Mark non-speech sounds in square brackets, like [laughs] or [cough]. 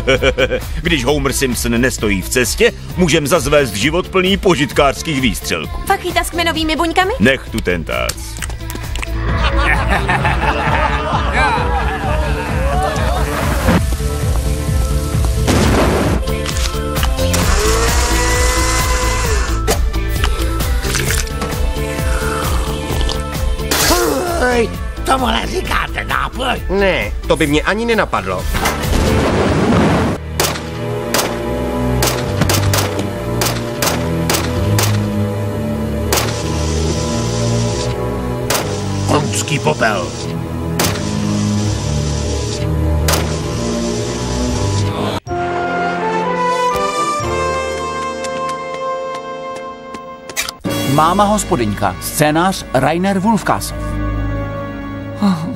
[laughs] Když Homer Simpson nestojí v cestě, můžem zazvést život plný požitkářských výstřelků. Fachita s kmenovými buňkami? Nech tu ten tác. Tomuhle říkáte nápoj? Ne, to by mě ani nenapadlo. Konský popel. Máma hospodyňka. Scénář Rainer Wolfkas. Oh,